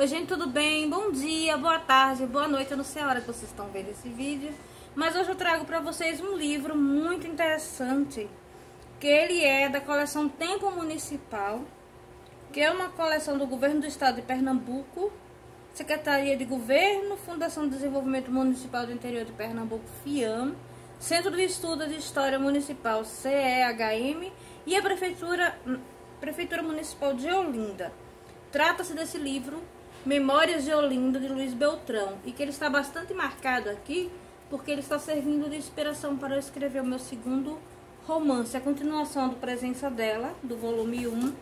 Oi gente, tudo bem? Bom dia, boa tarde, boa noite, eu não sei a hora que vocês estão vendo esse vídeo Mas hoje eu trago para vocês um livro muito interessante Que ele é da coleção Tempo Municipal Que é uma coleção do Governo do Estado de Pernambuco Secretaria de Governo, Fundação de Desenvolvimento Municipal do Interior de Pernambuco, FIAM Centro de Estudos de História Municipal, CEHM E a Prefeitura, Prefeitura Municipal de Olinda Trata-se desse livro Memórias de Olinda, de Luiz Beltrão, e que ele está bastante marcado aqui, porque ele está servindo de inspiração para eu escrever o meu segundo romance, a continuação do Presença dela, do volume 1.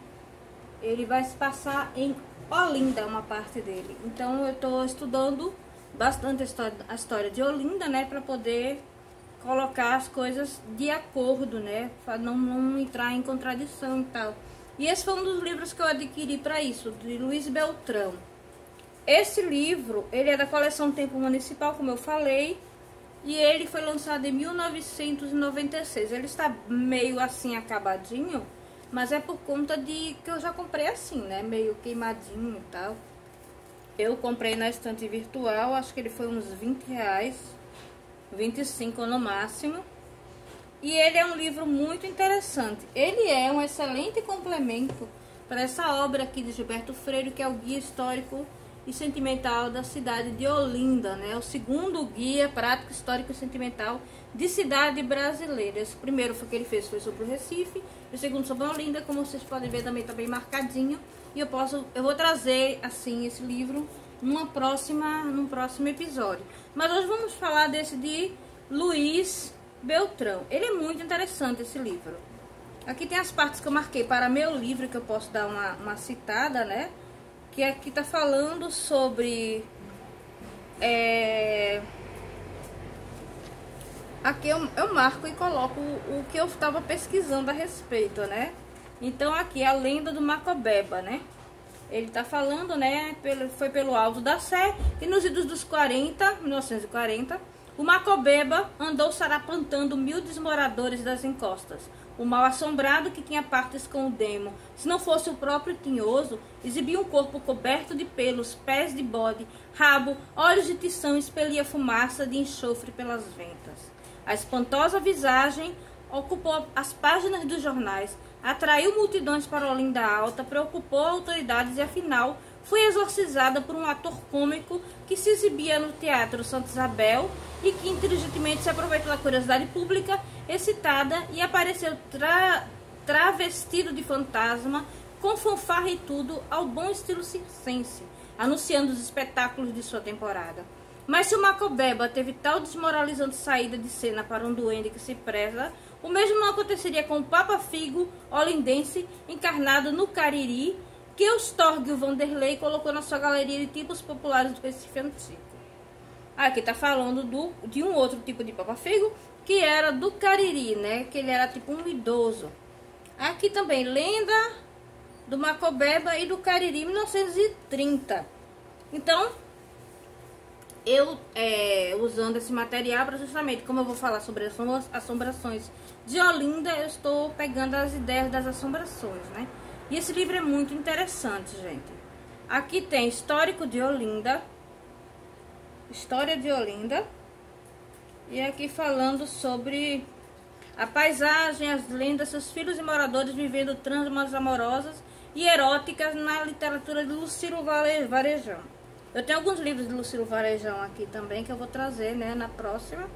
Ele vai se passar em Olinda, uma parte dele. Então eu estou estudando bastante a história, de Olinda, né, para poder colocar as coisas de acordo, né, para não, não entrar em contradição e tal. E esse foi um dos livros que eu adquiri para isso, de Luiz Beltrão. Esse livro, ele é da coleção Tempo Municipal, como eu falei, e ele foi lançado em 1996. Ele está meio assim acabadinho, mas é por conta de que eu já comprei assim, né? Meio queimadinho e tal. Eu comprei na estante virtual, acho que ele foi uns 20 reais, 25 no máximo. E ele é um livro muito interessante. Ele é um excelente complemento para essa obra aqui de Gilberto Freire, que é o Guia Histórico e sentimental da cidade de Olinda, né? O segundo guia prático histórico e sentimental de cidade brasileira. Esse primeiro foi que ele fez foi sobre o Recife, o segundo sobre Olinda, como vocês podem ver também está bem marcadinho. E eu posso, eu vou trazer assim esse livro numa próxima, num próximo episódio. Mas hoje vamos falar desse de Luiz Beltrão. Ele é muito interessante esse livro. Aqui tem as partes que eu marquei para meu livro que eu posso dar uma, uma citada, né? Que aqui está falando sobre é, aqui eu, eu, marco e coloco o, o que eu estava pesquisando a respeito, né? Então aqui é a lenda do Macobeba, né? Ele está falando, né? Pelo, foi pelo Alto da Sé e nos idos dos 40, 1940, o Macobeba andou sarapantando humildes moradores das encostas o mal assombrado que tinha partes com o demo, se não fosse o próprio tinhoso, exibia um corpo coberto de pelos, pés de bode, rabo, olhos de tição e expelia fumaça de enxofre pelas ventas. A espantosa visagem ocupou as páginas dos jornais, atraiu multidões para Olinda Alta, preocupou autoridades e, afinal, foi exorcizada por um ator cômico que se exibia no Teatro Santa Isabel e que inteligentemente se aproveitou da curiosidade pública excitada e apareceu tra travestido de fantasma, com fanfarra e tudo, ao bom estilo circense, anunciando os espetáculos de sua temporada. Mas se o Macobeba teve tal desmoralizante saída de cena para um duende que se preza, o mesmo não aconteceria com o Papa Figo olindense, encarnado no Cariri, que Eustorgio Vanderlei colocou na sua galeria de tipos populares do Recife Antigo. Aqui está falando do, de um outro tipo de Papa Figo, que era do Cariri, né? Que ele era tipo um idoso. Aqui também, lenda do Macobeba e do Cariri, 1930. Então, eu é, usando esse material para justamente, como eu vou falar sobre as assombrações de Olinda, eu estou pegando as ideias das assombrações, né? E esse livro é muito interessante, gente. Aqui tem Histórico de Olinda, História de Olinda, e aqui falando sobre a paisagem, as lendas, seus filhos e moradores vivendo tramas amorosas e eróticas na literatura de Lucilo Varejão. Eu tenho alguns livros de Lucilo Varejão aqui também que eu vou trazer, né, na próxima.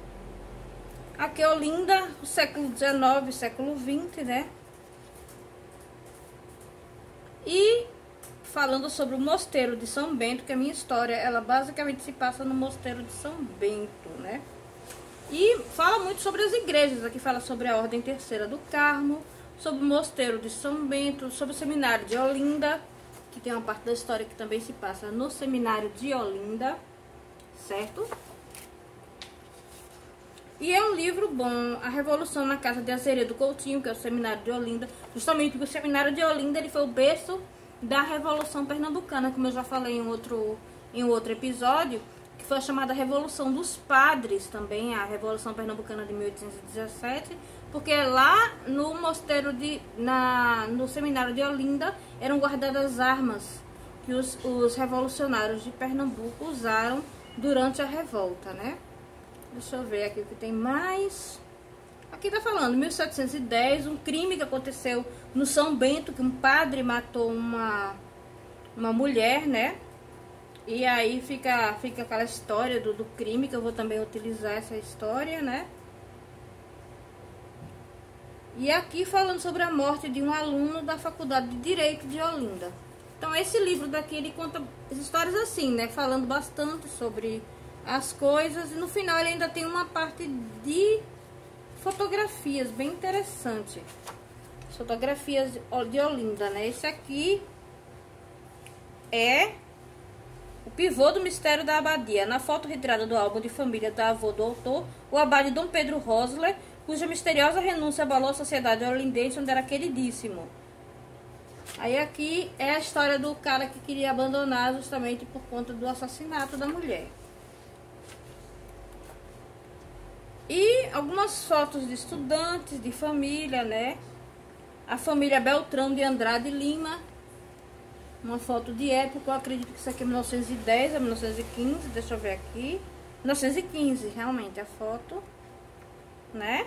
Aqui é Olinda, século XIX, século XX, né? E falando sobre o mosteiro de São Bento, que a minha história, ela basicamente se passa no mosteiro de São Bento, né? E fala muito sobre as igrejas, aqui fala sobre a Ordem Terceira do Carmo, sobre o mosteiro de São Bento, sobre o seminário de Olinda, que tem uma parte da história que também se passa no seminário de Olinda, certo? E é um livro bom, A Revolução na Casa de Azeredo do Coutinho, que é o Seminário de Olinda. Justamente porque o Seminário de Olinda ele foi o berço da Revolução Pernambucana, como eu já falei em outro, em outro episódio, que foi a chamada Revolução dos Padres também, a Revolução Pernambucana de 1817, porque lá no mosteiro de. Na, no Seminário de Olinda eram guardadas armas que os, os revolucionários de Pernambuco usaram durante a revolta, né? Deixa eu ver aqui o que tem mais. Aqui tá falando, 1710, um crime que aconteceu no São Bento, que um padre matou uma, uma mulher, né? E aí fica, fica aquela história do, do crime, que eu vou também utilizar essa história, né? E aqui falando sobre a morte de um aluno da Faculdade de Direito de Olinda. Então esse livro daqui ele conta histórias assim, né? Falando bastante sobre as coisas e no final ele ainda tem uma parte de fotografias bem interessante. Fotografias de Olinda, né? Esse aqui é o pivô do mistério da abadia. Na foto retirada do álbum de família da avô do autor, o abade Dom Pedro Rosler cuja misteriosa renúncia abalou a sociedade holindense onde era queridíssimo. Aí aqui é a história do cara que queria abandonar justamente por conta do assassinato da mulher. E algumas fotos de estudantes, de família, né? A família Beltrão de Andrade Lima. Uma foto de época, eu acredito que isso aqui é 1910 a 1915, deixa eu ver aqui. 1915, realmente, a foto né?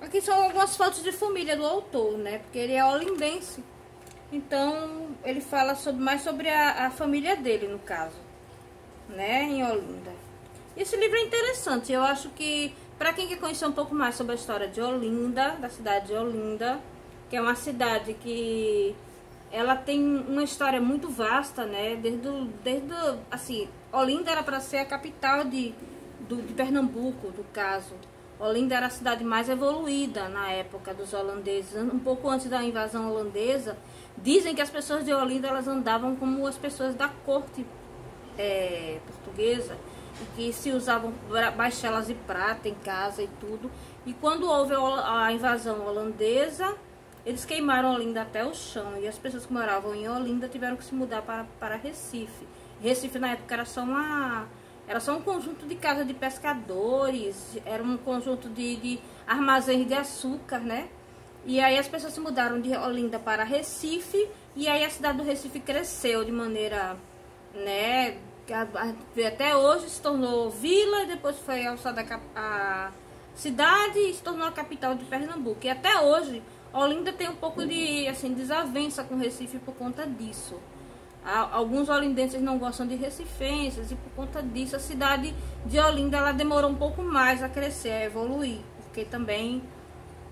Aqui são algumas fotos de família do autor, né? Porque ele é olindense. Então, ele fala sobre, mais sobre a, a família dele, no caso. Né? Em Olinda. Esse livro é interessante. Eu acho que, para quem quer conhecer um pouco mais sobre a história de Olinda, da cidade de Olinda, que é uma cidade que ela tem uma história muito vasta, né? Desde, desde assim, Olinda era para ser a capital de do, de Pernambuco, do caso. Olinda era a cidade mais evoluída na época dos holandeses, um pouco antes da invasão holandesa. Dizem que as pessoas de Olinda elas andavam como as pessoas da corte é, portuguesa, que se usavam baixelas de prata em casa e tudo. E quando houve a invasão holandesa, eles queimaram Olinda até o chão e as pessoas que moravam em Olinda tiveram que se mudar para, para Recife. Recife na época era só uma era só um conjunto de casas de pescadores, era um conjunto de, de armazéns de açúcar, né? E aí as pessoas se mudaram de Olinda para Recife, e aí a cidade do Recife cresceu de maneira, né, até hoje se tornou vila, depois foi alçada a cidade e se tornou a capital de Pernambuco. E até hoje, Olinda tem um pouco de, assim, desavença com Recife por conta disso. Alguns olindenses não gostam de recifenses e por conta disso a cidade de Olinda ela demorou um pouco mais a crescer, a evoluir, porque também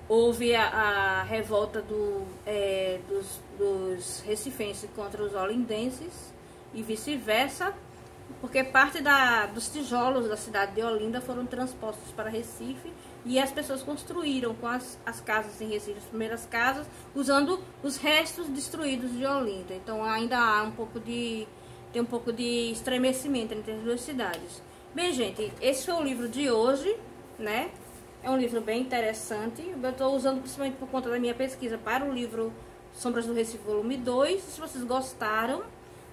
houve a, a revolta do, é, dos, dos recifenses contra os olindenses e vice-versa, porque parte da, dos tijolos da cidade de Olinda foram transpostos para Recife e as pessoas construíram com as, as casas em Recife, as primeiras casas, usando os restos destruídos de Olinda. Então ainda há um pouco de tem um pouco de estremecimento entre as duas cidades. Bem, gente, esse foi o livro de hoje, né? É um livro bem interessante. Eu estou usando principalmente por conta da minha pesquisa para o livro Sombras do Recife, volume 2. Se vocês gostaram,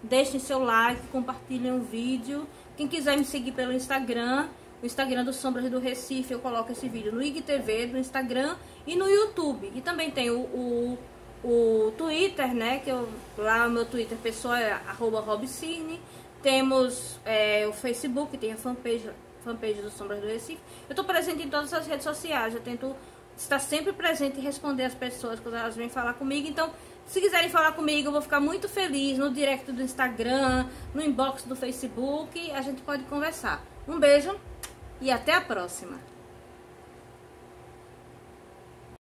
deixem seu like, compartilhem o vídeo. Quem quiser me seguir pelo Instagram, o Instagram do Sombras do Recife, eu coloco esse vídeo no IGTV, no Instagram e no YouTube. E também tem o, o, o Twitter, né? Que eu, lá o meu Twitter pessoal é arroba Robcine. Temos é, o Facebook, tem a fanpage, fanpage do Sombras do Recife. Eu estou presente em todas as redes sociais, eu tento estar sempre presente e responder as pessoas quando elas vêm falar comigo. Então, se quiserem falar comigo, eu vou ficar muito feliz no direct do Instagram, no inbox do Facebook, a gente pode conversar. Um beijo! e até a próxima!